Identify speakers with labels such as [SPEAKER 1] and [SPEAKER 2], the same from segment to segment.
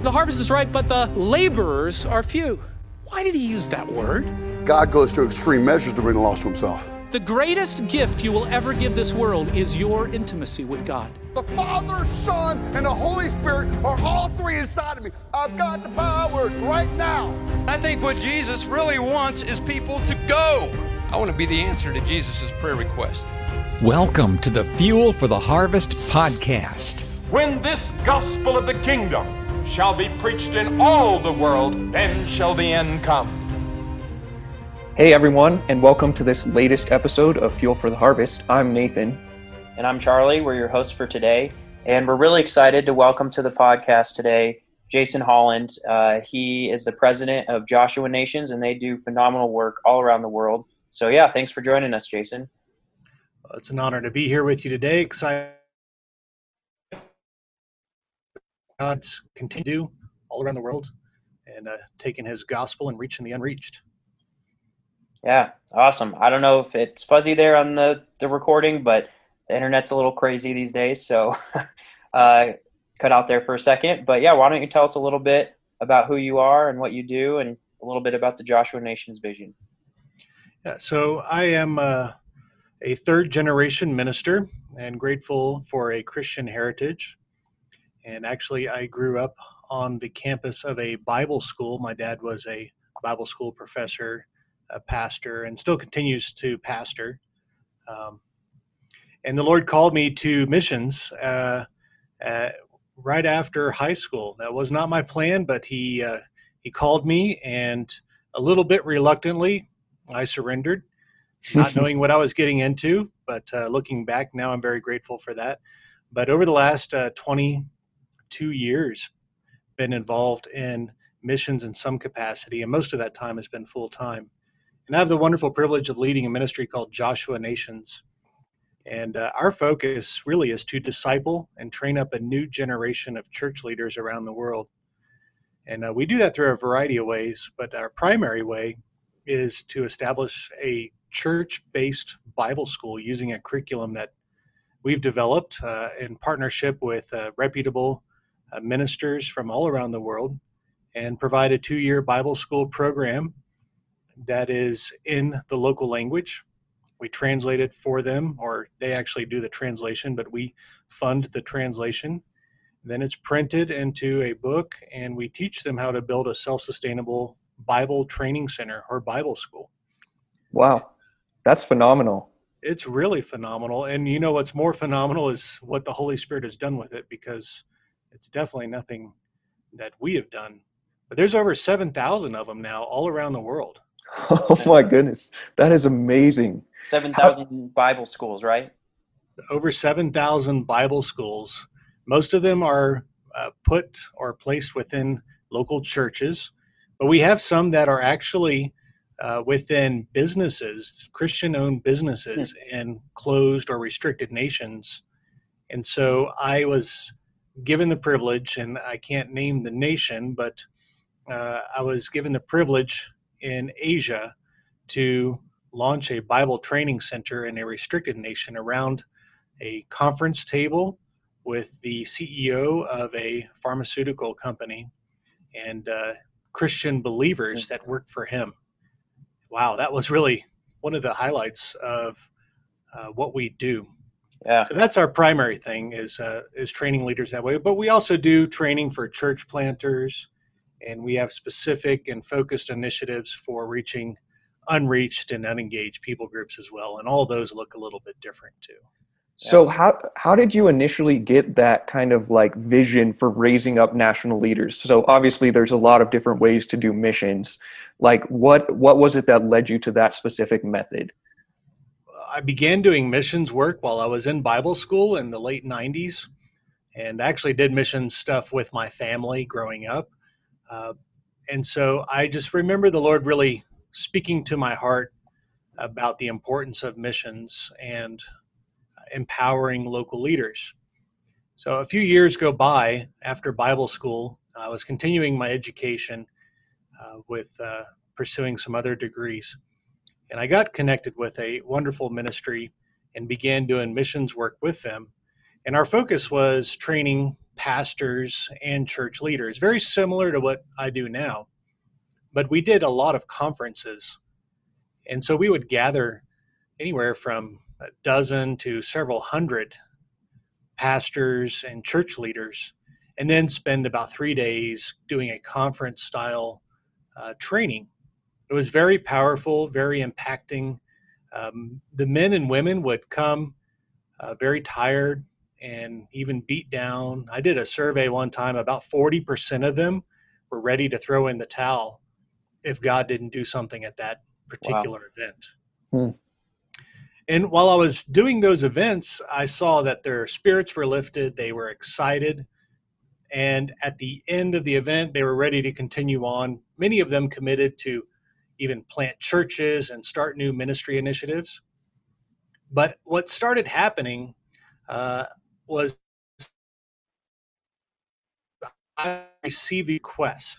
[SPEAKER 1] The harvest is ripe, but the laborers are few. Why did he use that word?
[SPEAKER 2] God goes to extreme measures to bring the lost to himself.
[SPEAKER 1] The greatest gift you will ever give this world is your intimacy with God.
[SPEAKER 2] The Father, Son, and the Holy Spirit are all three inside of me. I've got the power right now.
[SPEAKER 3] I think what Jesus really wants is people to go. I want to be the answer to Jesus' prayer request.
[SPEAKER 4] Welcome to the Fuel for the Harvest podcast.
[SPEAKER 5] When this gospel of the kingdom shall be preached in all the world, then shall the end come.
[SPEAKER 6] Hey everyone, and welcome to this latest episode of Fuel for the Harvest. I'm Nathan.
[SPEAKER 7] And I'm Charlie. We're your hosts for today. And we're really excited to welcome to the podcast today Jason Holland. Uh, he is the president of Joshua Nations, and they do phenomenal work all around the world. So, yeah, thanks for joining us, Jason.
[SPEAKER 8] Well, it's an honor to be here with you today. Excited. God's continue all around the world and uh, taking his gospel and reaching the unreached.
[SPEAKER 7] Yeah, awesome. I don't know if it's fuzzy there on the, the recording, but the internet's a little crazy these days. So uh, cut out there for a second. But yeah, why don't you tell us a little bit about who you are and what you do and a little bit about the Joshua Nations vision?
[SPEAKER 8] Yeah, so I am uh, a third generation minister and grateful for a Christian heritage. And actually, I grew up on the campus of a Bible school. My dad was a Bible school professor, a pastor, and still continues to pastor. Um, and the Lord called me to missions uh, uh right after high school. That was not my plan, but He uh, He called me, and a little bit reluctantly, I surrendered, not knowing what I was getting into. But uh, looking back now, I'm very grateful for that. But over the last uh, 20 two years been involved in missions in some capacity, and most of that time has been full time. And I have the wonderful privilege of leading a ministry called Joshua Nations. And uh, our focus really is to disciple and train up a new generation of church leaders around the world. And uh, we do that through a variety of ways, but our primary way is to establish a church based Bible school using a curriculum that we've developed uh, in partnership with reputable uh, ministers from all around the world and provide a two year Bible school program that is in the local language. We translate it for them, or they actually do the translation, but we fund the translation. Then it's printed into a book, and we teach them how to build a self sustainable Bible training center or Bible school.
[SPEAKER 6] Wow, that's phenomenal.
[SPEAKER 8] It's really phenomenal. And you know what's more phenomenal is what the Holy Spirit has done with it because it's definitely nothing that we have done. But there's over 7,000 of them now all around the world.
[SPEAKER 6] Oh my goodness, that is amazing.
[SPEAKER 7] Seven thousand Bible schools, right?
[SPEAKER 8] Over seven thousand Bible schools. Most of them are uh, put or placed within local churches, but we have some that are actually uh, within businesses, Christian-owned businesses, hmm. in closed or restricted nations. And so I was given the privilege, and I can't name the nation, but uh, I was given the privilege in Asia to launch a Bible training center in a restricted nation around a conference table with the CEO of a pharmaceutical company and uh, Christian believers that work for him. Wow, that was really one of the highlights of uh, what we do.
[SPEAKER 7] Yeah.
[SPEAKER 8] So that's our primary thing is uh, is training leaders that way. But we also do training for church planters, and we have specific and focused initiatives for reaching unreached and unengaged people groups as well and all those look a little bit different too
[SPEAKER 6] so how how did you initially get that kind of like vision for raising up national leaders so obviously there's a lot of different ways to do missions like what what was it that led you to that specific method
[SPEAKER 8] i began doing missions work while i was in bible school in the late 90s and actually did mission stuff with my family growing up uh, and so I just remember the Lord really speaking to my heart about the importance of missions and empowering local leaders. So a few years go by after Bible school. I was continuing my education uh, with uh, pursuing some other degrees. And I got connected with a wonderful ministry and began doing missions work with them. And our focus was training pastors and church leaders, very similar to what I do now. But we did a lot of conferences. And so we would gather anywhere from a dozen to several hundred pastors and church leaders, and then spend about three days doing a conference style uh, training. It was very powerful, very impacting. Um, the men and women would come uh, very tired and even beat down. I did a survey one time, about 40% of them were ready to throw in the towel if God didn't do something at that particular wow. event. Hmm. And while I was doing those events, I saw that their spirits were lifted, they were excited. And at the end of the event, they were ready to continue on. Many of them committed to even plant churches and start new ministry initiatives. But what started happening uh, was I received the request.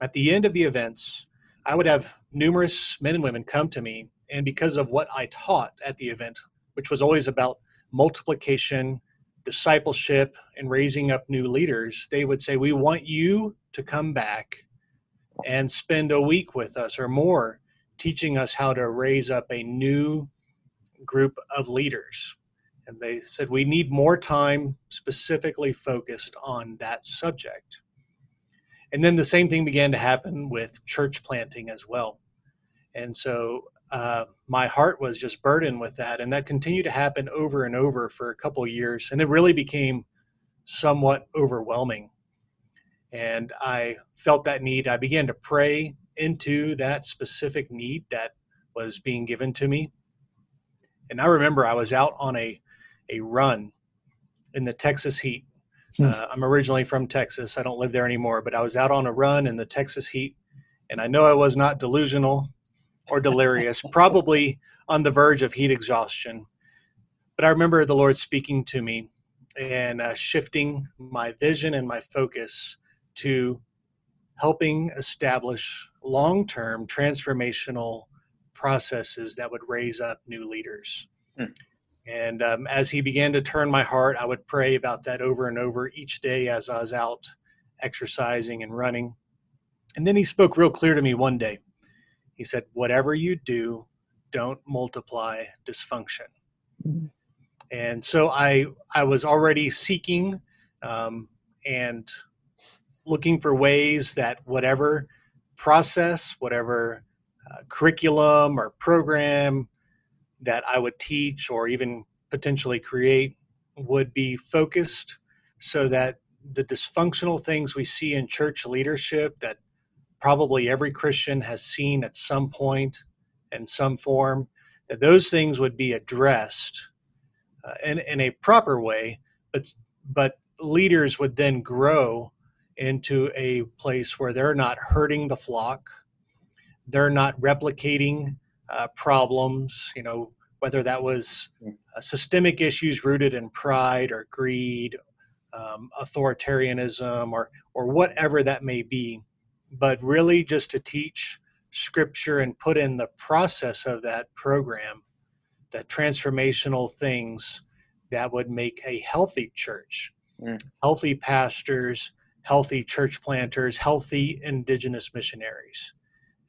[SPEAKER 8] At the end of the events, I would have numerous men and women come to me, and because of what I taught at the event, which was always about multiplication, discipleship, and raising up new leaders, they would say, We want you to come back and spend a week with us or more teaching us how to raise up a new group of leaders. And they said, We need more time specifically focused on that subject. And then the same thing began to happen with church planting as well. And so uh, my heart was just burdened with that. And that continued to happen over and over for a couple years. And it really became somewhat overwhelming. And I felt that need. I began to pray into that specific need that was being given to me. And I remember I was out on a, a run in the Texas heat. Hmm. Uh, I'm originally from Texas. I don't live there anymore, but I was out on a run in the Texas heat. And I know I was not delusional or delirious, probably on the verge of heat exhaustion. But I remember the Lord speaking to me and uh, shifting my vision and my focus to helping establish long term transformational processes that would raise up new leaders. Hmm. And um, as he began to turn my heart, I would pray about that over and over each day as I was out exercising and running. And then he spoke real clear to me one day. He said, Whatever you do, don't multiply dysfunction. Mm-hmm. And so I, I was already seeking um, and looking for ways that whatever process, whatever uh, curriculum or program that I would teach or even potentially create would be focused so that the dysfunctional things we see in church leadership that probably every Christian has seen at some point in some form, that those things would be addressed uh, in, in a proper way, but, but leaders would then grow into a place where they're not hurting the flock, they're not replicating uh, problems, you know, whether that was uh, systemic issues rooted in pride or greed, um, authoritarianism, or, or whatever that may be. But really just to teach scripture and put in the process of that program that transformational things that would make a healthy church, mm. healthy pastors, healthy church planters, healthy indigenous missionaries.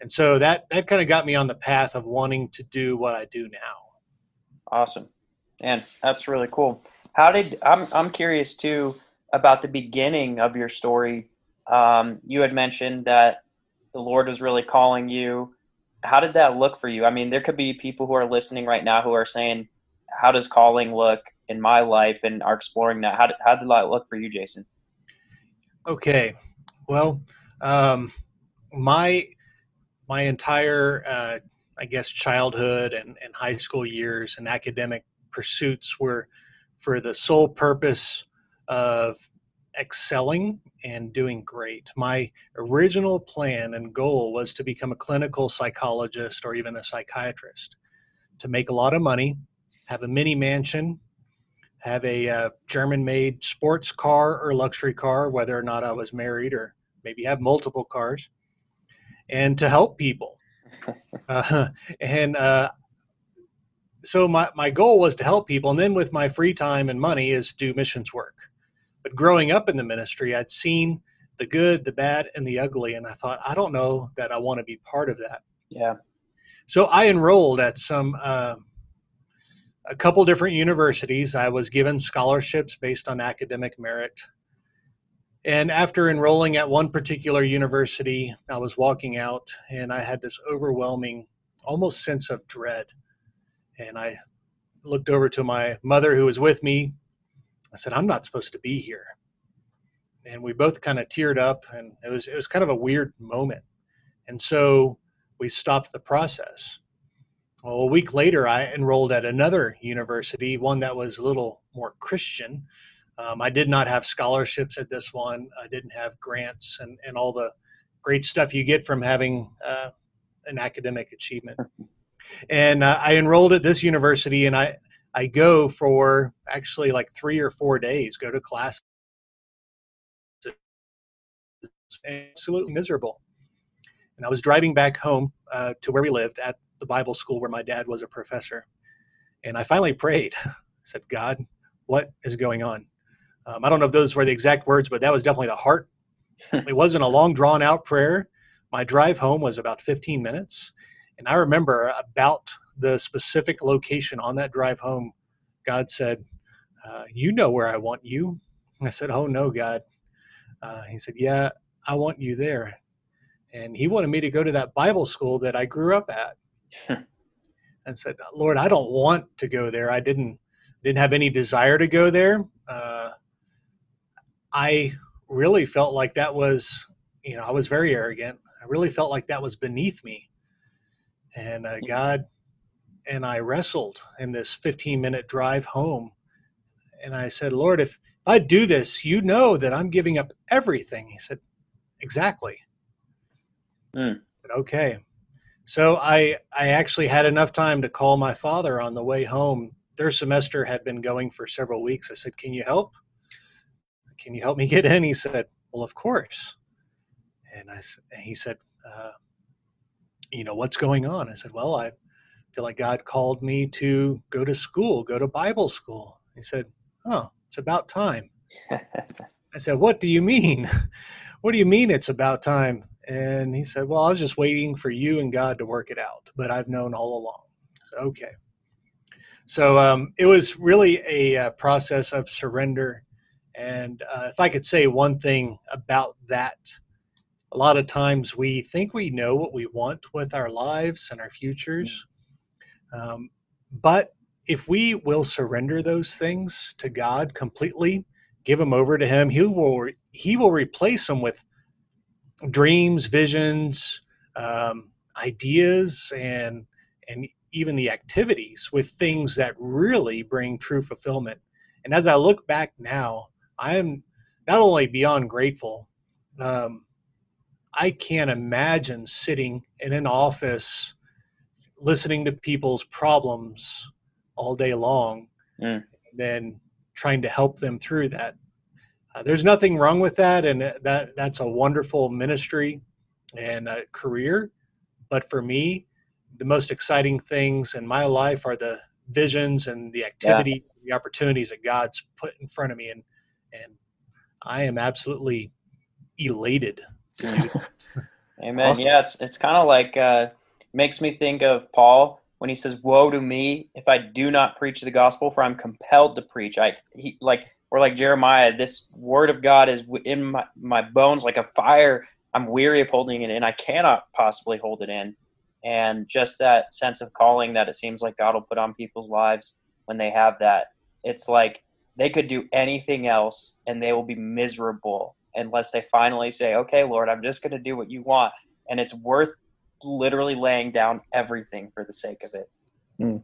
[SPEAKER 8] And so that that kind of got me on the path of wanting to do what I do now.
[SPEAKER 7] Awesome. And that's really cool. How did I'm I'm curious too about the beginning of your story um, you had mentioned that the Lord was really calling you. How did that look for you? I mean, there could be people who are listening right now who are saying, "How does calling look in my life?" and are exploring that. How did, how did that look for you, Jason?
[SPEAKER 8] Okay, well, um, my my entire uh, I guess childhood and, and high school years and academic pursuits were for the sole purpose of excelling and doing great. My original plan and goal was to become a clinical psychologist or even a psychiatrist, to make a lot of money, have a mini mansion, have a uh, German made sports car or luxury car, whether or not I was married, or maybe have multiple cars, and to help people. uh, and uh, so my, my goal was to help people. And then with my free time and money is do missions work But growing up in the ministry, I'd seen the good, the bad, and the ugly, and I thought, I don't know that I want to be part of that.
[SPEAKER 7] Yeah.
[SPEAKER 8] So I enrolled at some uh, a couple different universities. I was given scholarships based on academic merit. And after enrolling at one particular university, I was walking out and I had this overwhelming, almost sense of dread. And I looked over to my mother who was with me. I said, I'm not supposed to be here. And we both kind of teared up and it was it was kind of a weird moment. And so we stopped the process. Well, a week later, I enrolled at another university, one that was a little more Christian. Um, I did not have scholarships at this one. I didn't have grants and, and all the great stuff you get from having uh, an academic achievement. And uh, I enrolled at this university, and I I go for actually like three or four days, go to class. Absolutely miserable. And I was driving back home uh, to where we lived at the Bible school where my dad was a professor. And I finally prayed. I said, God, what is going on? Um, I don't know if those were the exact words, but that was definitely the heart. it wasn't a long, drawn out prayer. My drive home was about 15 minutes. And I remember about the specific location on that drive home, God said, uh, You know where I want you. And I said, Oh, no, God. Uh, he said, Yeah, I want you there. And he wanted me to go to that Bible school that I grew up at. and said, Lord, I don't want to go there. I didn't didn't have any desire to go there. Uh, I really felt like that was, you know, I was very arrogant. I really felt like that was beneath me. And uh, God and I wrestled in this 15 minute drive home. And I said, Lord, if I do this, you know that I'm giving up everything. He said, Exactly. Mm. Said, okay. So I I actually had enough time to call my father on the way home. Their semester had been going for several weeks. I said, "Can you help? Can you help me get in?" He said, "Well, of course." And I and he said, uh, "You know what's going on?" I said, "Well, I feel like God called me to go to school, go to Bible school." He said, "Oh, it's about time." I said, "What do you mean? What do you mean it's about time?" And he said, Well, I was just waiting for you and God to work it out, but I've known all along. Said, Okay. So um, it was really a, uh, process of surrender. And uh, if I could say one thing about that, a lot of times we think we know what we want with our lives and our futures. Um, but if we will surrender those things to God completely, give them over to Him, He will He will replace them with dreams, visions, um, ideas, and and even the activities with things that really bring true fulfillment. And as I look back now, I am not only beyond grateful. Um, I can't imagine sitting in an office listening to people's problems all day long, mm. then trying to help them through that. Uh, there's nothing wrong with that, and that that's a wonderful ministry and career. But for me, the most exciting things in my life are the visions and the activity, yeah. the opportunities that God's put in front of me, and and I am absolutely elated to do that.
[SPEAKER 7] Amen. Awesome. Yeah, it's it's kind of like uh, makes me think of Paul when he says, "Woe to me if I do not preach the gospel, for I'm compelled to preach." I he like or like Jeremiah, this word of God is in my, my bones like a fire. I'm weary of holding it in. I cannot possibly hold it in. And just that sense of calling that it seems like God will put on people's lives when they have that. It's like they could do anything else and they will be miserable unless they finally say, okay, Lord, I'm just going to do what you want. And it's worth literally laying down everything for the sake of it. Mm.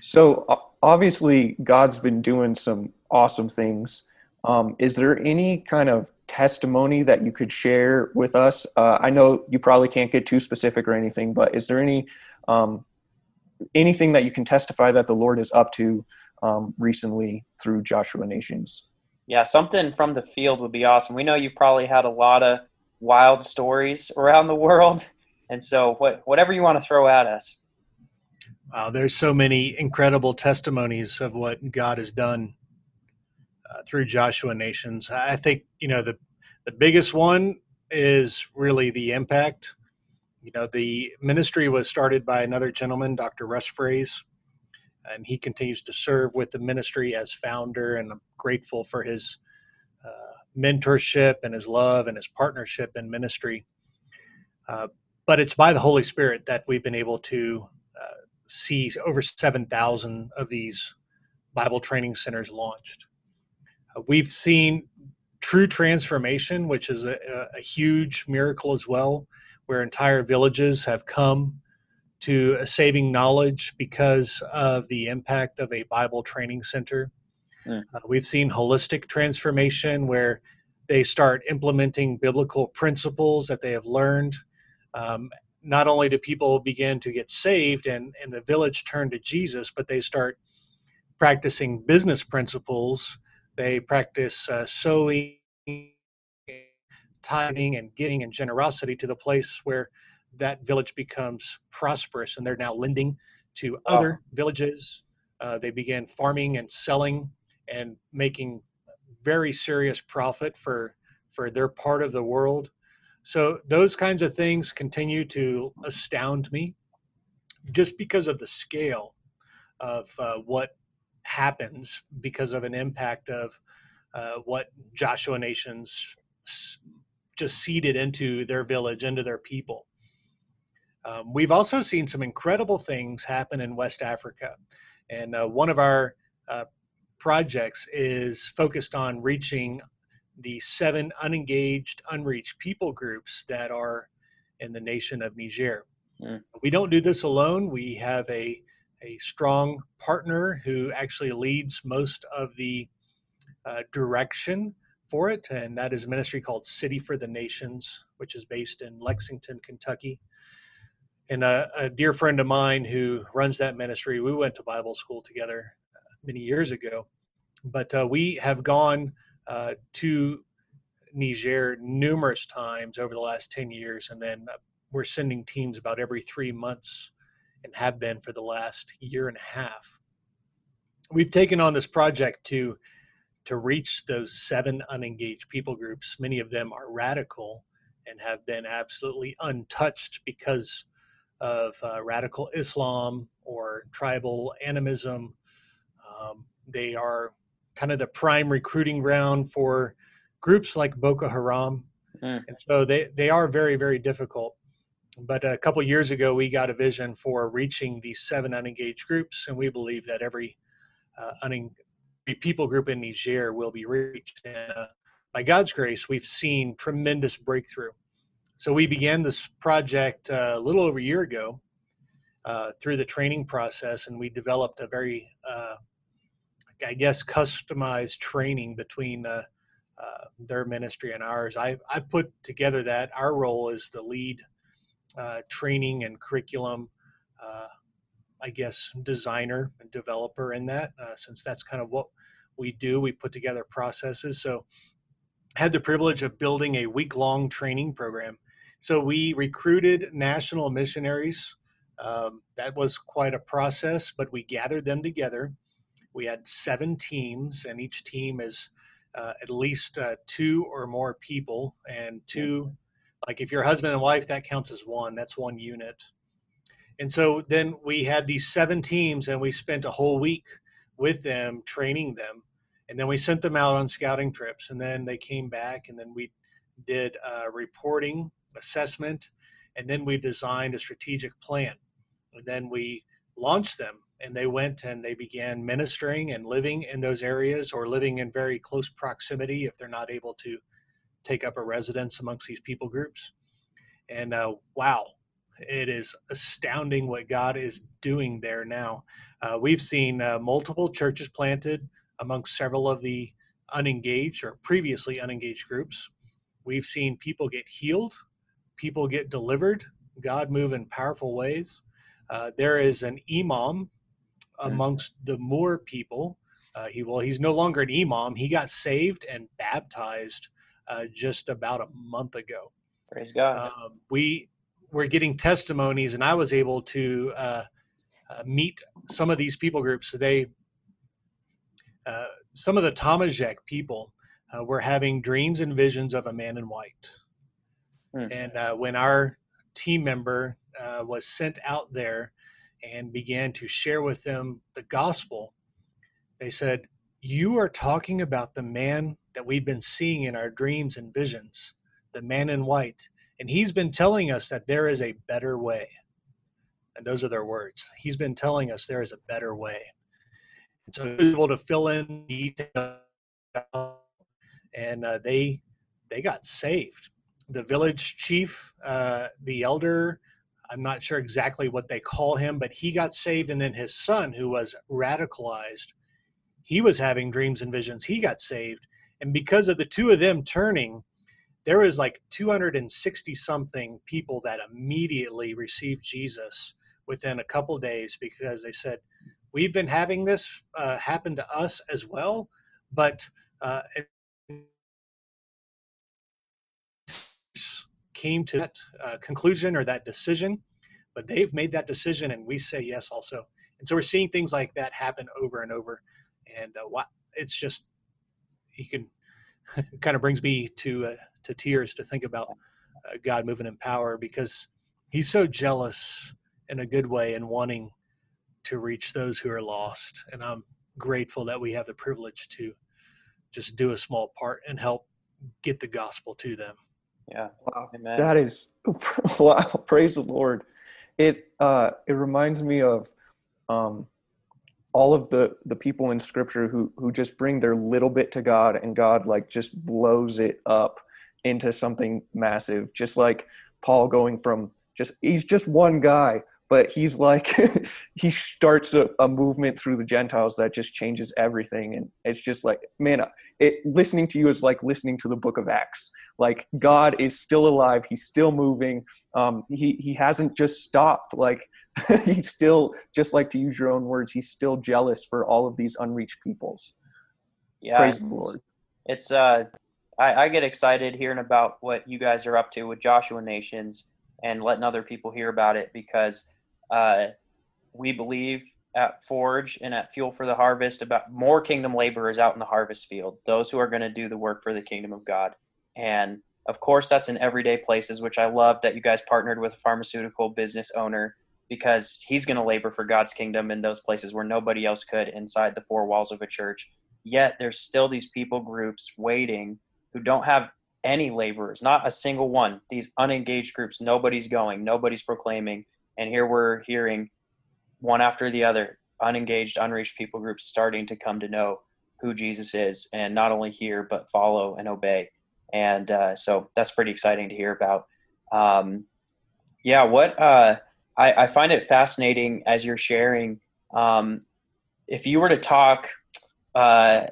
[SPEAKER 6] So obviously, God's been doing some awesome things. Um, is there any kind of testimony that you could share with us? Uh, I know you probably can't get too specific or anything, but is there any um, anything that you can testify that the Lord is up to um, recently through Joshua Nations?
[SPEAKER 7] Yeah, something from the field would be awesome. We know you've probably had a lot of wild stories around the world, and so what, whatever you want to throw at us.
[SPEAKER 8] Wow, there's so many incredible testimonies of what God has done uh, through Joshua Nations. I think you know the the biggest one is really the impact. You know, the ministry was started by another gentleman, Dr. Russ Phrase, and he continues to serve with the ministry as founder. And I'm grateful for his uh, mentorship and his love and his partnership in ministry. Uh, but it's by the Holy Spirit that we've been able to uh, see over 7,000 of these Bible training centers launched. We've seen true transformation, which is a, a, huge miracle as well, where entire villages have come to a saving knowledge because of the impact of a Bible training center. Mm. Uh, we've seen holistic transformation where they start implementing biblical principles that they have learned. Um, not only do people begin to get saved and, and the village turn to Jesus, but they start practicing business principles. They practice uh, sowing, tithing, and giving and generosity to the place where that village becomes prosperous and they're now lending to wow. other villages. Uh, they begin farming and selling and making very serious profit for for their part of the world. So those kinds of things continue to astound me, just because of the scale of uh, what happens because of an impact of uh, what Joshua nations just seeded into their village, into their people. Um, we've also seen some incredible things happen in West Africa. And uh, one of our uh, projects is focused on reaching the seven unengaged, unreached people groups that are in the nation of Niger. Mm. We don't do this alone. We have a, a strong partner who actually leads most of the uh, direction for it, and that is a ministry called City for the Nations, which is based in Lexington, Kentucky. And a, a dear friend of mine who runs that ministry, we went to Bible school together uh, many years ago, but uh, we have gone uh, to Niger numerous times over the last 10 years, and then uh, we're sending teams about every three months and have been for the last year and a half. We've taken on this project to to reach those seven unengaged people groups. Many of them are radical and have been absolutely untouched because of uh, radical Islam or tribal animism. Um, they are kind of the prime recruiting ground for groups like Boko Haram. Mm. And so they, they are very, very difficult. But a couple years ago, we got a vision for reaching these seven unengaged groups, and we believe that every uh, unengaged people group in Niger will be reached. And uh, by God's grace, we've seen tremendous breakthrough. So we began this project uh, a little over a year ago uh, through the training process, and we developed a very, uh, I guess, customized training between uh, their ministry and ours. I, I put together that our role is the lead training and curriculum I guess, designer and developer in that, uh, since that's kind of what we do. We put together processes. So, had the privilege of building a week long training program. So, we recruited national missionaries. Um, that was quite a process, but we gathered them together. We had seven teams, and each team is uh, at least uh, two or more people, and two, like if you're husband and wife, that counts as one. That's one unit. And so then we had these seven teams, and we spent a whole week with them training them. And then we sent them out on scouting trips, and then they came back, and then we did a reporting assessment, and then we designed a strategic plan. And then we launched them, and they went and they began ministering and living in those areas or living in very close proximity if they're not able to take up a residence amongst these people groups. And uh, wow, it is astounding what God is doing there now. Uh, we've seen uh, multiple churches planted amongst several of the unengaged or previously unengaged groups. We've seen people get healed, people get delivered, God move in powerful ways. Uh, there is an imam amongst the Moor people. Uh, he well, he's no longer an imam. He got saved and baptized uh, just about a month ago.
[SPEAKER 7] Praise God.
[SPEAKER 8] Um, we we're getting testimonies, and I was able to uh, uh, meet some of these people groups. So they uh, some of the Tamajek people uh, were having dreams and visions of a man in white.
[SPEAKER 7] Hmm.
[SPEAKER 8] And uh, when our team member uh, was sent out there and began to share with them the gospel, they said, You are talking about the man that we've been seeing in our dreams and visions, the man in white. And he's been telling us that there is a better way. And those are their words. He's been telling us there is a better way. And so he was able to fill in detail, and uh, they they got saved. The village chief, uh, the elder, I'm not sure exactly what they call him, but he got saved, and then his son, who was radicalized, he was having dreams and visions. He got saved, and because of the two of them turning, there was like 260 something people that immediately received Jesus within a couple days because they said, "We've been having this uh, happen to us as well, but." Uh, came to that uh, conclusion or that decision, but they've made that decision, and we say yes also. And so we're seeing things like that happen over and over, and uh, it's just you can it kind of brings me to uh, to tears to think about uh, God moving in power because He's so jealous in a good way and wanting to reach those who are lost. And I'm grateful that we have the privilege to just do a small part and help get the gospel to them.
[SPEAKER 7] Yeah.
[SPEAKER 6] Wow,
[SPEAKER 7] Amen.
[SPEAKER 6] that is wow! Praise the Lord. It uh, it reminds me of um, all of the the people in Scripture who who just bring their little bit to God, and God like just blows it up into something massive. Just like Paul going from just he's just one guy, but he's like he starts a, a movement through the Gentiles that just changes everything, and it's just like man, it listening to you is like listening to the Book of Acts. Like god is still alive. He's still moving. Um, he he hasn't just stopped. Like he's still just like to use your own words he's still jealous for all of these unreached peoples
[SPEAKER 7] yeah.
[SPEAKER 6] praise the lord
[SPEAKER 7] it's uh I, I get excited hearing about what you guys are up to with Joshua Nations and letting other people hear about it because uh, we believe at Forge and at Fuel for the Harvest about more kingdom laborers out in the harvest field, those who are going to do the work for the kingdom of God. And of course, that's in everyday places, which I love that you guys partnered with a pharmaceutical business owner because he's going to labor for God's kingdom in those places where nobody else could inside the four walls of a church. Yet there's still these people groups waiting who don't have any laborers, not a single one. These unengaged groups, nobody's going, nobody's proclaiming. And here we're hearing one after the other unengaged, unreached people groups starting to come to know who Jesus is and not only hear, but follow and obey. And uh, so that's pretty exciting to hear about. Um, yeah, what uh, I, I, find it fascinating as you're sharing. Um, if you were to talk uh,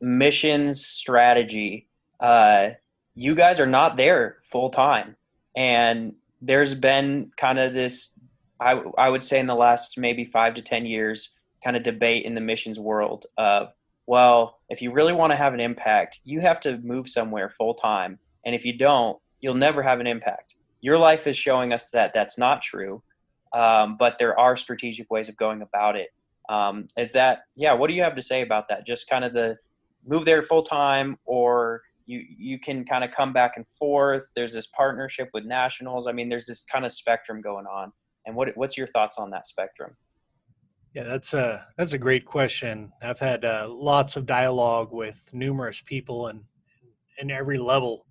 [SPEAKER 7] missions strategy, uh, you guys are not there full time. And there's been kind of this I, I would say in the last maybe five to 10 years, kind of debate in the missions world of, well, if you really want to have an impact, you have to move somewhere full time. And if you don't, you'll never have an impact. Your life is showing us that that's not true, um, but there are strategic ways of going about it. Um, is that, yeah, what do you have to say about that? Just kind of the move there full time or you you can kind of come back and forth there's this partnership with nationals i mean there's this kind of spectrum going on and what what's your thoughts on that spectrum?
[SPEAKER 8] Yeah, that's a that's a great question. I've had uh, lots of dialogue with numerous people and in every level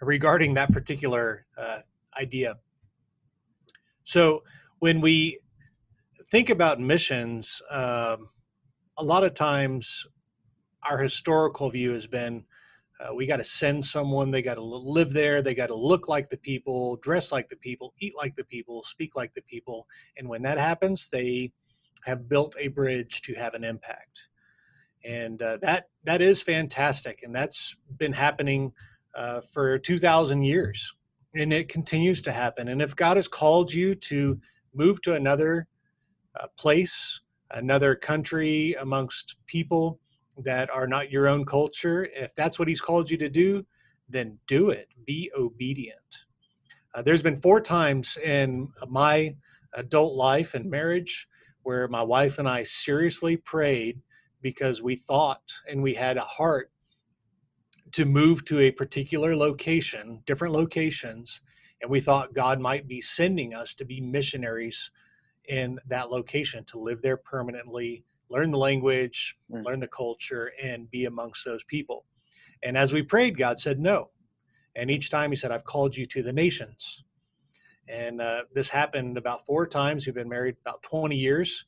[SPEAKER 8] regarding that particular uh, idea. So when we think about missions, um, a lot of times our historical view has been uh, we got to send someone. They got to live there. They got to look like the people, dress like the people, eat like the people, speak like the people. And when that happens, they have built a bridge to have an impact. And uh, that that is fantastic, and that's been happening uh, for two thousand years, and it continues to happen. And if God has called you to move to another uh, place, another country, amongst people that are not your own culture, if that's what he's called you to do, then do it. Be obedient. Uh, there's been four times in my adult life and marriage where my wife and I seriously prayed because we thought and we had a heart to move to a particular location, different locations, and we thought God might be sending us to be missionaries in that location to live there permanently, learn the language, mm. learn the culture, and be amongst those people. And as we prayed, God said no. And each time He said, I've called you to the nations. And uh, this happened about four times. We've been married about 20 years.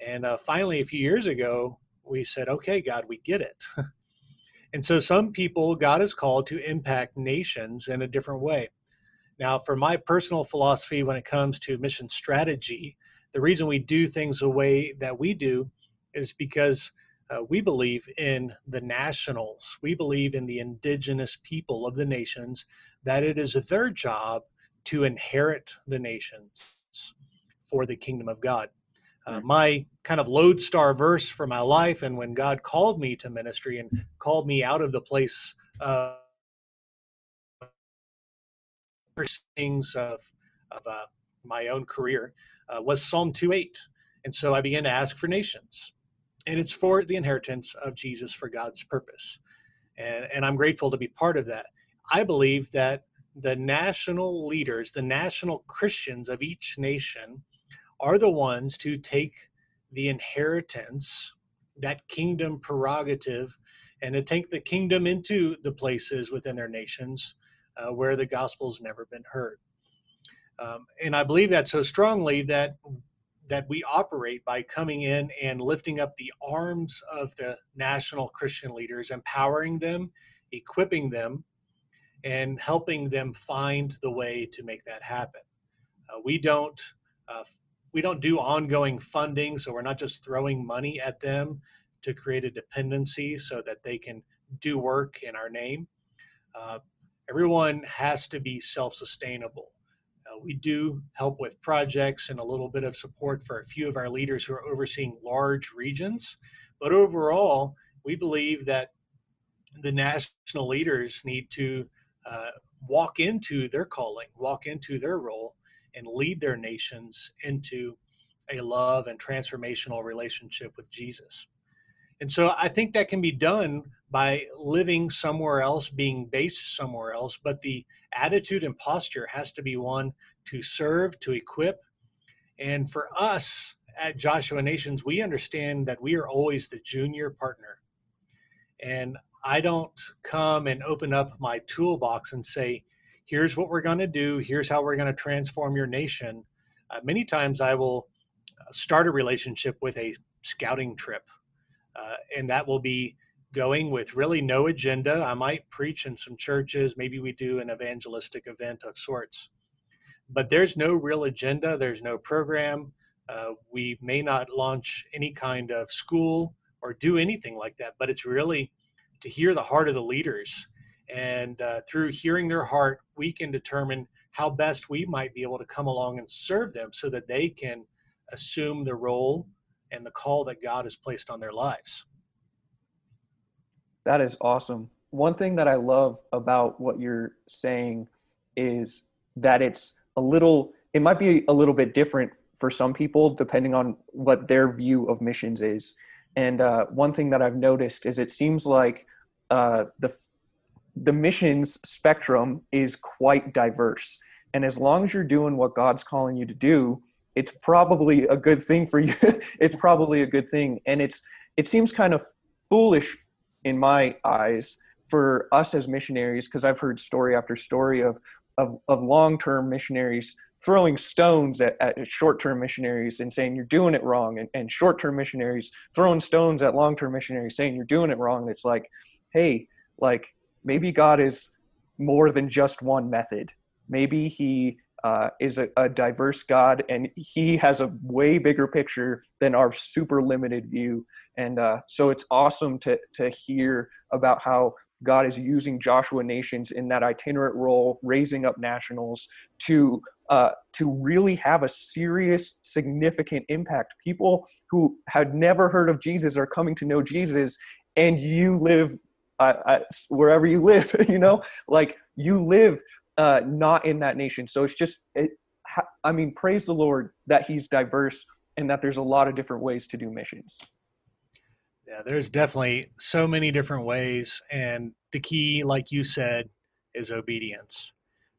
[SPEAKER 8] And uh, finally, a few years ago, we said, okay, God, we get it. and so some people God has called to impact nations in a different way. Now, for my personal philosophy when it comes to mission strategy, the reason we do things the way that we do is because uh, we believe in the nationals. We believe in the indigenous people of the nations, that it is their job to inherit the nations for the kingdom of God. Uh, hmm. my kind of lodestar verse for my life, and when God called me to ministry and called me out of the place of things of, of uh, my own career, uh, was Psalm 2:8. And so I began to ask for nations. And it's for the inheritance of Jesus for God's purpose. And, and I'm grateful to be part of that. I believe that the national leaders, the national Christians of each nation, are the ones to take the inheritance, that kingdom prerogative, and to take the kingdom into the places within their nations uh, where the gospel's never been heard. Um, and I believe that so strongly that that we operate by coming in and lifting up the arms of the national Christian leaders, empowering them, equipping them, and helping them find the way to make that happen. Uh, we don't uh, we don't do ongoing funding, so we're not just throwing money at them to create a dependency so that they can do work in our name. Uh, everyone has to be self-sustainable. Uh, we do help with projects and a little bit of support for a few of our leaders who are overseeing large regions. But overall, we believe that the national leaders need to uh, walk into their calling, walk into their role, and lead their nations into a love and transformational relationship with Jesus. And so I think that can be done by living somewhere else, being based somewhere else, but the attitude and posture has to be one to serve, to equip. And for us at Joshua Nations, we understand that we are always the junior partner. And I don't come and open up my toolbox and say, here's what we're going to do, here's how we're going to transform your nation. Uh, many times I will uh, start a relationship with a scouting trip, uh, and that will be going with really no agenda. I might preach in some churches, maybe we do an evangelistic event of sorts, but there's no real agenda, there's no program. Uh, we may not launch any kind of school or do anything like that, but it's really to hear the heart of the leaders. And uh, through hearing their heart, we can determine how best we might be able to come along and serve them so that they can assume the role and the call that God has placed on their lives.
[SPEAKER 6] That is awesome. One thing that I love about what you're saying is that it's a little, it might be a little bit different for some people depending on what their view of missions is. And uh, one thing that I've noticed is it seems like uh, the the missions spectrum is quite diverse. And as long as you're doing what God's calling you to do, it's probably a good thing for you. it's probably a good thing. And it's it seems kind of foolish in my eyes for us as missionaries, because I've heard story after story of of, of long-term missionaries throwing stones at, at short-term missionaries and saying you're doing it wrong and, and short-term missionaries throwing stones at long-term missionaries saying you're doing it wrong it's like hey like maybe god is more than just one method maybe he uh, is a, a diverse god and he has a way bigger picture than our super limited view and uh, so it's awesome to to hear about how God is using Joshua nations in that itinerant role, raising up nationals to uh, to really have a serious, significant impact. People who had never heard of Jesus are coming to know Jesus, and you live uh, uh, wherever you live. You know, like you live uh, not in that nation. So it's just, it, I mean, praise the Lord that He's diverse and that there's a lot of different ways to do missions.
[SPEAKER 8] Yeah, there's definitely so many different ways. And the key, like you said, is obedience.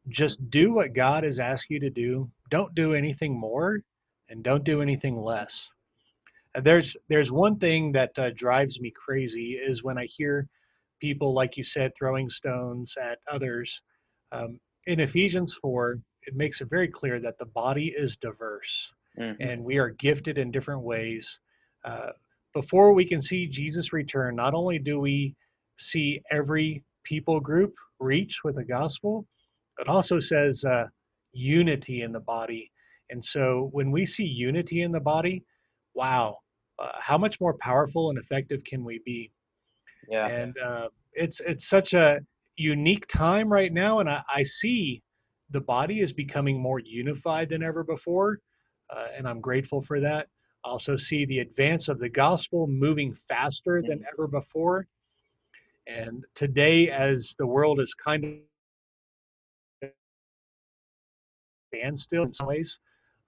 [SPEAKER 8] Just do what God has asked you to do. Don't do anything more and don't do anything less. Uh, There's there's one thing that uh, drives me crazy is when I hear people, like you said, throwing stones at others. Um, in Ephesians 4, it makes it very clear that the body is diverse
[SPEAKER 7] Mhm.
[SPEAKER 8] and we are gifted in different ways. Uh, before we can see Jesus return, not only do we see every people group reach with the gospel, it also says uh, unity in the body. And so when we see unity in the body, wow, uh, how much more powerful and effective can we be?
[SPEAKER 7] Yeah.
[SPEAKER 8] and uh, it's it's such a unique time right now and I, I see the body is becoming more unified than ever before uh, and i'm grateful for that. I also see the advance of the gospel moving faster than ever before and today as the world is kind of standstill in some ways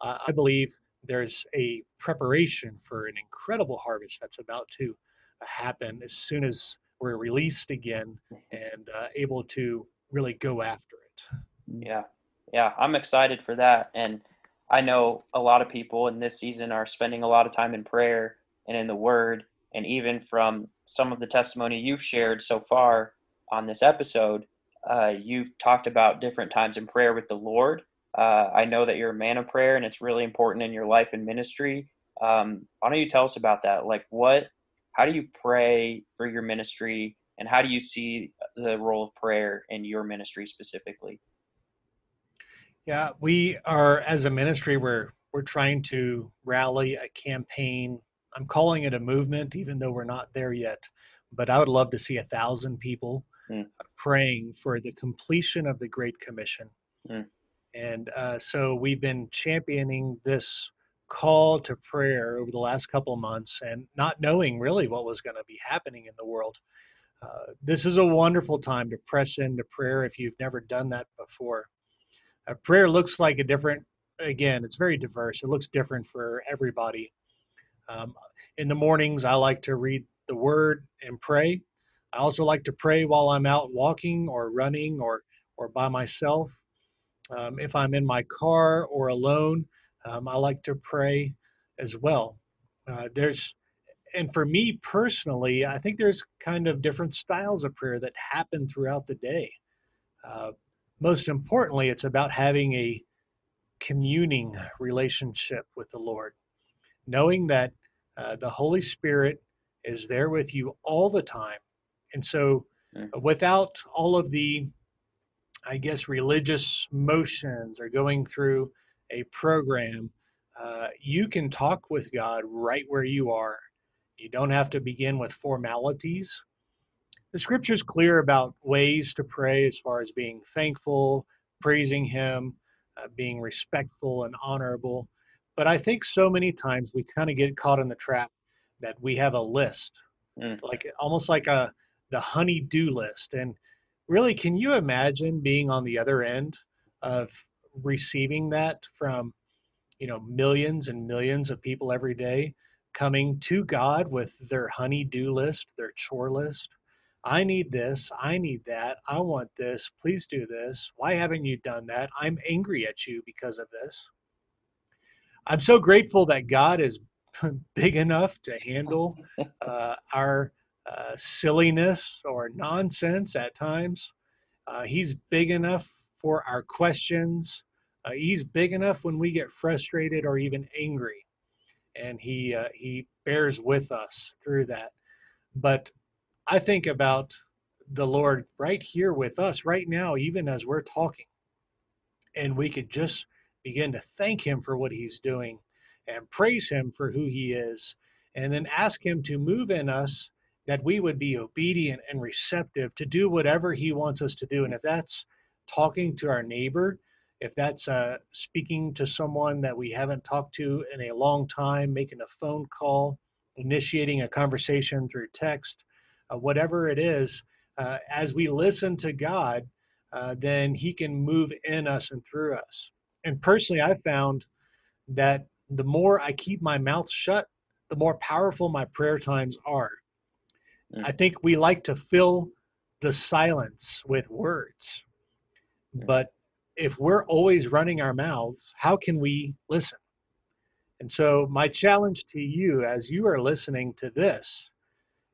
[SPEAKER 8] uh, i believe there's a preparation for an incredible harvest that's about to happen as soon as we're released again and uh, able to really go after it.
[SPEAKER 7] Yeah. Yeah. I'm excited for that. And I know a lot of people in this season are spending a lot of time in prayer and in the word. And even from some of the testimony you've shared so far on this episode, uh, you've talked about different times in prayer with the Lord. Uh, I know that you're a man of prayer and it's really important in your life and ministry. Um, why don't you tell us about that? Like, what, how do you pray for your ministry and how do you see the role of prayer in your ministry specifically?
[SPEAKER 8] Yeah, we are as a ministry we're we're trying to rally a campaign. I'm calling it a movement, even though we're not there yet. But I would love to see a thousand people
[SPEAKER 7] Mm.
[SPEAKER 8] praying for the completion of the Great Commission.
[SPEAKER 7] Mm.
[SPEAKER 8] And uh, so we've been championing this call to prayer over the last couple months and not knowing really what was going to be happening in the world. Uh, this is a wonderful time to press into prayer if you've never done that before. Uh, prayer looks like a different, again, it's very diverse. It looks different for everybody. Um, in the mornings, I like to read the word and pray. I also like to pray while I'm out walking or running or, or by myself. Um, if I'm in my car or alone, um, I like to pray as well. Uh, there's, and for me personally, I think there's kind of different styles of prayer that happen throughout the day. Uh, most importantly, it's about having a communing relationship with the Lord, knowing that uh, the Holy Spirit is there with you all the time. And so,
[SPEAKER 7] Mhm.
[SPEAKER 8] without all of the, I guess, religious motions or going through a program, uh, you can talk with God right where you are. You don't have to begin with formalities. The scripture is clear about ways to pray as far as being thankful, praising Him, uh, being respectful and honorable. But I think so many times we kind of get caught in the trap that we have a list,
[SPEAKER 7] Mm.
[SPEAKER 8] like almost like a the honey-do list. And really, can you imagine being on the other end of receiving that from you know millions and millions of people every day coming to God with their honey-do list, their chore list? I need this. I need that. I want this. Please do this. Why haven't you done that? I'm angry at you because of this. I'm so grateful that God is big enough to handle uh, our uh, silliness or nonsense at times. Uh, he's big enough for our questions. Uh, he's big enough when we get frustrated or even angry, and he uh, he bears with us through that. But I think about the Lord right here with us right now, even as we're talking, and we could just begin to thank Him for what He's doing and praise Him for who He is, and then ask Him to move in us that we would be obedient and receptive to do whatever He wants us to do. And if that's talking to our neighbor, if that's uh, speaking to someone that we haven't talked to in a long time, making a phone call, initiating a conversation through text, uh, whatever it is, uh, as we listen to God, uh, then He can move in us and through us. And personally, I found that the more I keep my mouth shut, the more powerful my prayer times are.
[SPEAKER 7] Mm.
[SPEAKER 8] I think we like to fill the silence with words. But if we're always running our mouths, how can we listen? And so, my challenge to you as you are listening to this,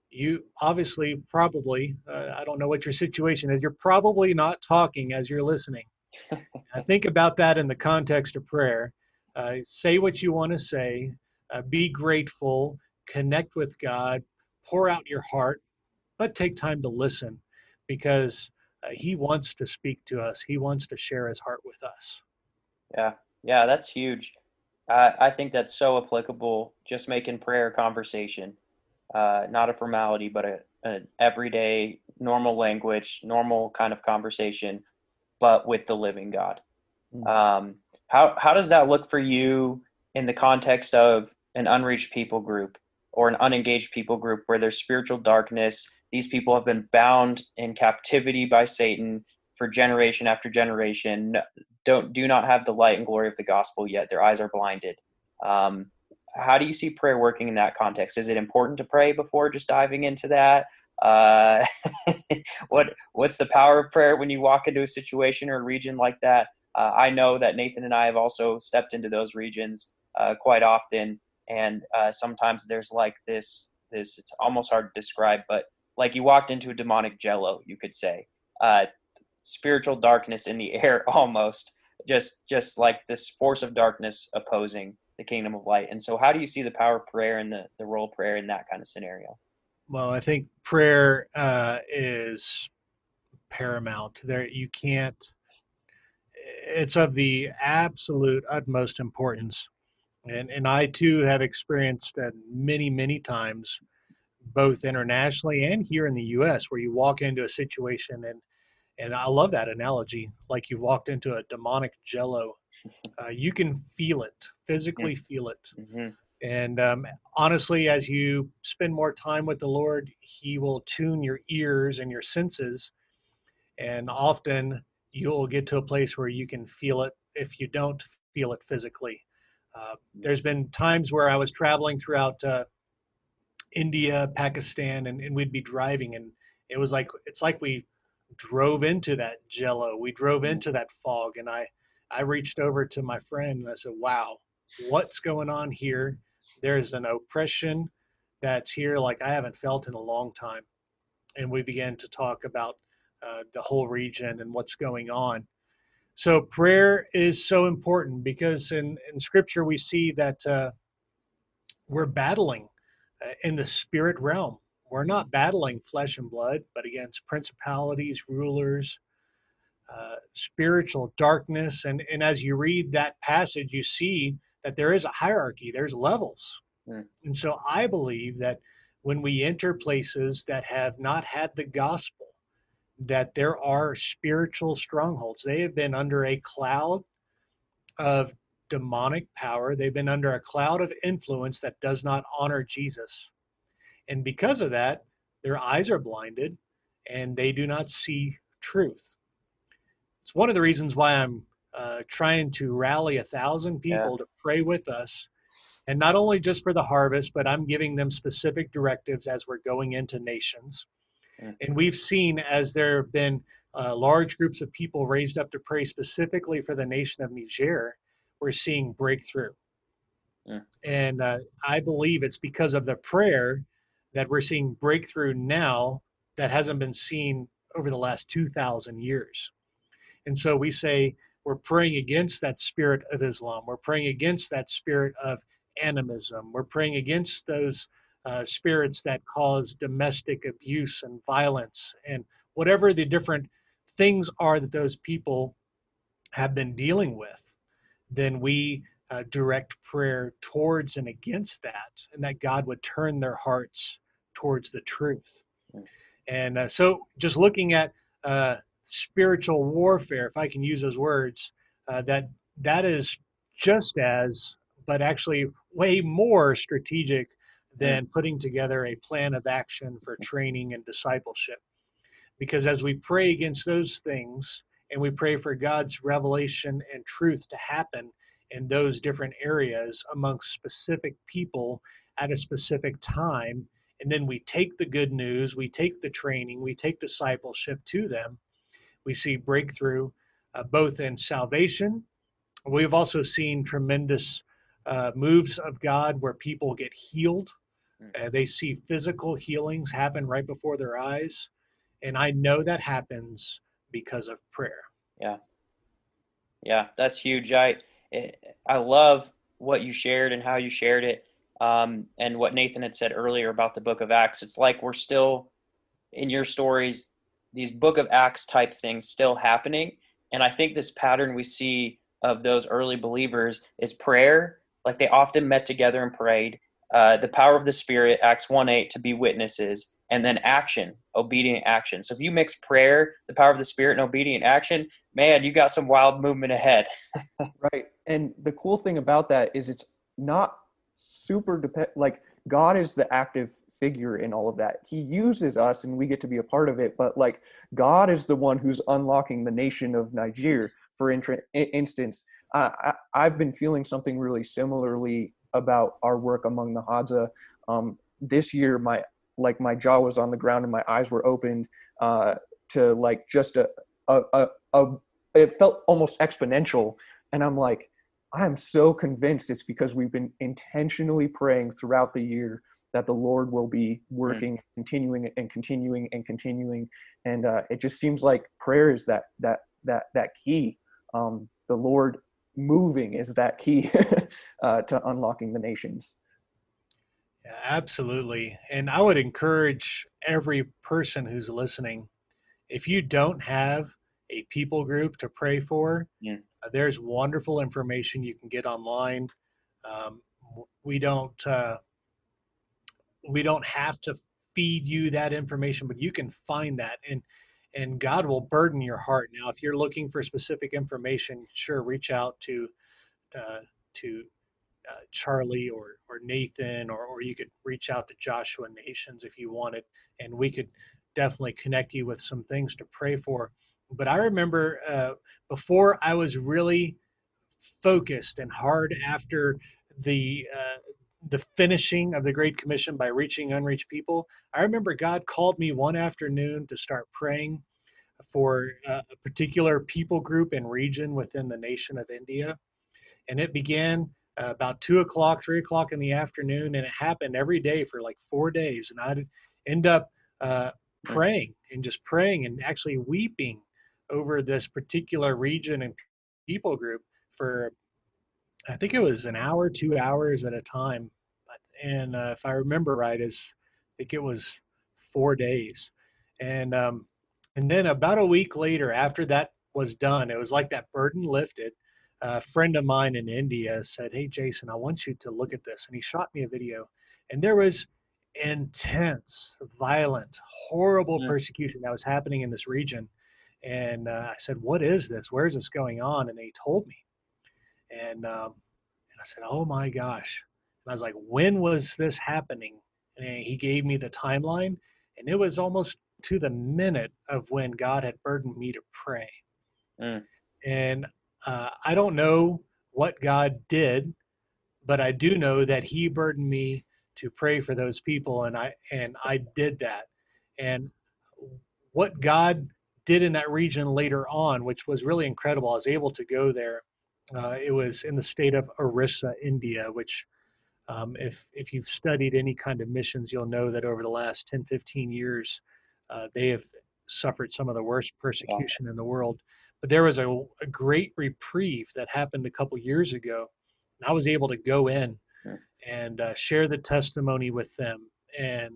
[SPEAKER 8] you obviously probably, uh, I don't know what your situation is, you're probably not talking as you're listening. I think about that in the context of prayer. Uh, say what you want to say, uh, be grateful, connect with God, pour out your heart, but take time to listen because He wants to speak to us. He wants to share His heart with us.
[SPEAKER 7] Yeah, yeah, that's huge. I, I think that's so applicable. Just making prayer a conversation, uh, not a formality, but a, an everyday, normal language, normal kind of conversation, but with the living God. Um, how how does that look for you in the context of an unreached people group or an unengaged people group where there's spiritual darkness? These people have been bound in captivity by Satan for generation after generation. Don't do not have the light and glory of the gospel yet. Their eyes are blinded. Um, how do you see prayer working in that context? Is it important to pray before just diving into that? Uh, what what's the power of prayer when you walk into a situation or a region like that? Uh, I know that Nathan and I have also stepped into those regions uh, quite often, and uh, sometimes there's like this this it's almost hard to describe, but like you walked into a demonic jello, you could say, uh, spiritual darkness in the air almost, just just like this force of darkness opposing the kingdom of light. And so, how do you see the power of prayer and the the role of prayer in that kind of scenario?
[SPEAKER 8] Well, I think prayer uh, is paramount. There, you can't. It's of the absolute utmost importance, and and I too have experienced that many many times, both internationally and here in the U.S., where you walk into a situation and and I love that analogy, like you walked into a demonic jello. Uh, you can feel it, physically feel it.
[SPEAKER 7] Mm-hmm.
[SPEAKER 8] And um, honestly, as you spend more time with the Lord, He will tune your ears and your senses. And often you'll get to a place where you can feel it if you don't feel it physically. Uh, there's been times where I was traveling throughout uh, India, Pakistan, and, and we'd be driving, and it was like it's like we drove into that jello. We drove into that fog, and I I reached over to my friend and I said, "Wow, what's going on here? There's an oppression that's here like I haven't felt in a long time." And we began to talk about uh, the whole region and what's going on. So prayer is so important because in in Scripture we see that uh, we're battling in the spirit realm. We're not battling flesh and blood, but against principalities, rulers, uh, spiritual darkness. And, and as you read that passage, you see that there is a hierarchy, there's levels.
[SPEAKER 7] Mm.
[SPEAKER 8] And so I believe that when we enter places that have not had the gospel, that there are spiritual strongholds. They have been under a cloud of demonic power, they've been under a cloud of influence that does not honor Jesus. And because of that, their eyes are blinded and they do not see truth. It's one of the reasons why I'm uh, trying to rally a thousand people
[SPEAKER 7] Yeah.
[SPEAKER 8] to pray with us. And not only just for the harvest, but I'm giving them specific directives as we're going into nations.
[SPEAKER 7] Mm.
[SPEAKER 8] And we've seen as there have been uh, large groups of people raised up to pray specifically for the nation of Niger, we're seeing breakthrough.
[SPEAKER 7] Mm.
[SPEAKER 8] And uh, I believe it's because of the prayer that we're seeing breakthrough now that hasn't been seen over the last 2,000 years. And so we say we're praying against that spirit of Islam. We're praying against that spirit of animism. We're praying against those uh, spirits that cause domestic abuse and violence and whatever the different things are that those people have been dealing with. Then we uh, direct prayer towards and against that, and that God would turn their hearts towards the truth.
[SPEAKER 7] Mm.
[SPEAKER 8] And uh, so, just looking at uh, spiritual warfare, if I can use those words, uh, that that is just as, but actually way more strategic than putting together a plan of action for training and discipleship. Because as we pray against those things and we pray for God's revelation and truth to happen in those different areas amongst specific people at a specific time and then we take the good news, we take the training, we take discipleship to them. We see breakthrough uh, both in salvation. We've also seen tremendous uh, moves of God where people get healed. Uh, they see physical healings happen right before their eyes. And I know that happens because of prayer.
[SPEAKER 7] Yeah. Yeah, that's huge. I eh, I love what you shared and how you shared it, um, and what Nathan had said earlier about the Book of Acts. It's like we're still in your stories, these Book of Acts type things still happening, and I think this pattern we see of those early believers is prayer. Like they often met together and prayed. Uh, the power of the Spirit, Acts one eight, to be witnesses, and then action, obedient action. So if you mix prayer, the power of the Spirit, and obedient action, man, you got some wild movement ahead.
[SPEAKER 6] right. And the cool thing about that is it's not super depend like God is the active figure in all of that. He uses us and we get to be a part of it, but like God is the one who's unlocking the nation of Niger, for instance. I, have been feeling something really similarly about our work among the Hadza. Um, this year, my like my jaw was on the ground and my eyes were opened uh, to like just a, a, a, a it felt almost exponential. And i'm like i'm so convinced it's because we've been intentionally praying throughout the year that the lord will be working mm. continuing and continuing and continuing. And uh, it just seems like prayer is that that that that key. Um, the lord moving is that key uh, to unlocking the nations
[SPEAKER 8] absolutely. And I would encourage every person who's listening if you don't have a people group to pray for, yeah. uh, there's wonderful information you can get online. Um, we don't uh, we don't have to feed you that information, but you can find that and and God will burden your heart. Now, if you're looking for specific information, sure, reach out to uh, to uh, Charlie or or Nathan, or or you could reach out to Joshua Nations if you wanted, and we could definitely connect you with some things to pray for. But I remember uh, before I was really focused and hard after the uh, the finishing of the Great Commission by reaching unreached people. I remember God called me one afternoon to start praying for a particular people group and region within the nation of India. And it began uh, about two o'clock, three o'clock in the afternoon, and it happened every day for like four days. And I'd end up uh, praying and just praying and actually weeping over this particular region and people group for I think it was an hour, two hours at a time. And uh, if I remember right, is I think it was four days. And um, and then about a week later, after that was done, it was like that burden lifted a friend of mine in India said, Hey, Jason, I want you to look at this. And he shot me a video. And there was intense, violent, horrible yeah. persecution that was happening in this region. And uh, I said, What is this? Where is this going on? And they told me. And, um, and I said, Oh my gosh. And I was like, When was this happening? And he gave me the timeline. And it was almost to the minute of when God had burdened me to pray. Mm. And uh, I don't know what God did, but I do know that He burdened me to pray for those people, and I and I did that. And what God did in that region later on, which was really incredible, I was able to go there. Uh, it was in the state of Orissa, India, which um, if if you've studied any kind of missions, you'll know that over the last 10, 15 years, uh, they have suffered some of the worst persecution in the world. But there was a, a great reprieve that happened a couple years ago. And I was able to go in and uh, share the testimony with them and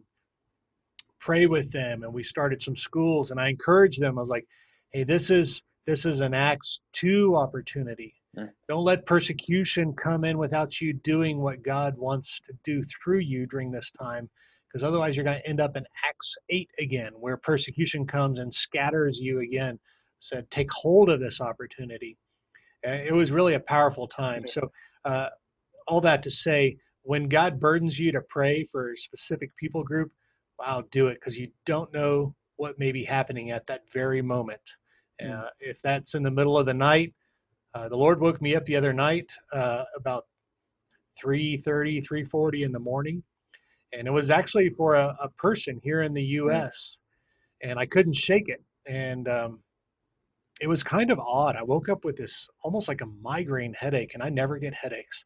[SPEAKER 8] pray with them. And we started some schools, and I encouraged them. I was like, "Hey, this is this is an Acts two opportunity. Don't let persecution come in without you doing what God wants to do through you during this time." Because otherwise, you're going to end up in Acts 8 again, where persecution comes and scatters you again said, take hold of this opportunity. it was really a powerful time. So, uh, all that to say, when God burdens you to pray for a specific people group, wow, do it because you don't know what may be happening at that very moment. Hmm. Uh, if that's in the middle of the night, uh, the Lord woke me up the other night uh, about 3.30, 3.40 in the morning. and it was actually for a, a person here in the U.S. and I couldn't shake it, and um, it was kind of odd. I woke up with this almost like a migraine headache, and I never get headaches,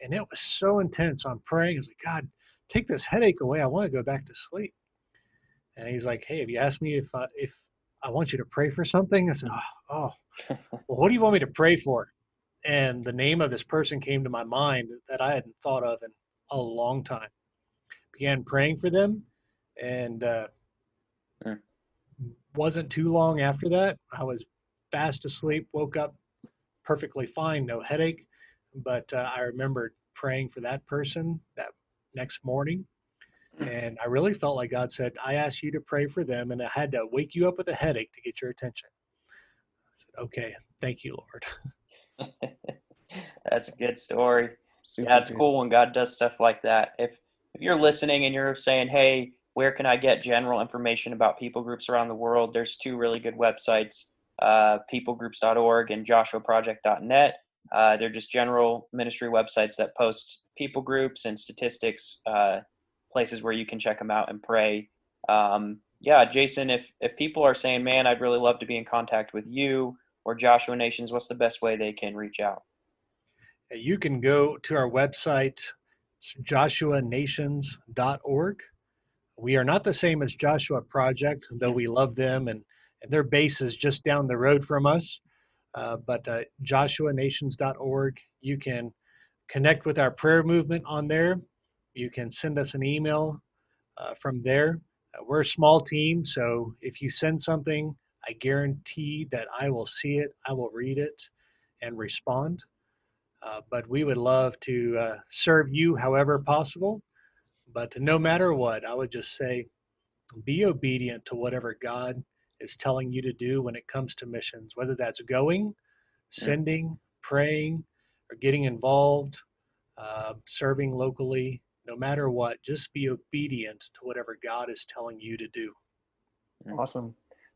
[SPEAKER 8] and it was so intense. I'm praying, I was like, God, take this headache away. I want to go back to sleep. And he's like, Hey, have you asked me if I, if I want you to pray for something? I said, Oh, well, what do you want me to pray for? And the name of this person came to my mind that I hadn't thought of in a long time. Began praying for them, and uh,
[SPEAKER 7] Mm.
[SPEAKER 8] wasn't too long after that. I was fast asleep, woke up perfectly fine, no headache. But uh, I remembered praying for that person that next morning. And I really felt like God said, I asked you to pray for them, and I had to wake you up with a headache to get your attention. I said, Okay, thank you, Lord.
[SPEAKER 7] That's a good story.
[SPEAKER 6] Super
[SPEAKER 7] yeah, it's
[SPEAKER 6] good.
[SPEAKER 7] cool when God does stuff like that. If if you're listening and you're saying, "Hey, where can I get general information about people groups around the world?" There's two really good websites: uh, peoplegroups.org and joshuaproject.net. Uh, they're just general ministry websites that post people groups and statistics, uh, places where you can check them out and pray. Um, yeah, Jason, if if people are saying, "Man, I'd really love to be in contact with you," or Joshua Nations, what's the best way they can reach out?
[SPEAKER 8] You can go to our website, joshuanations.org. We are not the same as Joshua Project, though we love them, and their base is just down the road from us. Uh, but uh, joshuanations.org, you can connect with our prayer movement on there. You can send us an email uh, from there. Uh, we're a small team, so if you send something, I guarantee that I will see it, I will read it, and respond. Uh, but we would love to uh, serve you however possible. But no matter what, I would just say be obedient to whatever God is telling you to do when it comes to missions, whether that's going, sending, praying, or getting involved, uh, serving locally. No matter what, just be obedient to whatever God is telling you to do.
[SPEAKER 6] Awesome.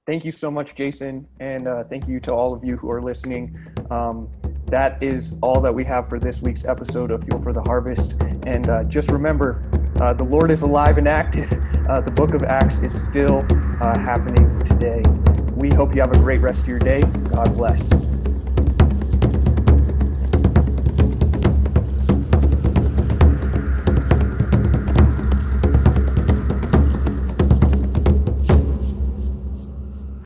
[SPEAKER 6] Thank you so much, Jason. And uh, thank you to all of you who are listening. Um, that is all that we have for this week's episode of Fuel for the Harvest. And uh, just remember, uh, the Lord is alive and active. Uh, the book of Acts is still uh, happening today. We hope you have a great rest of your day. God bless.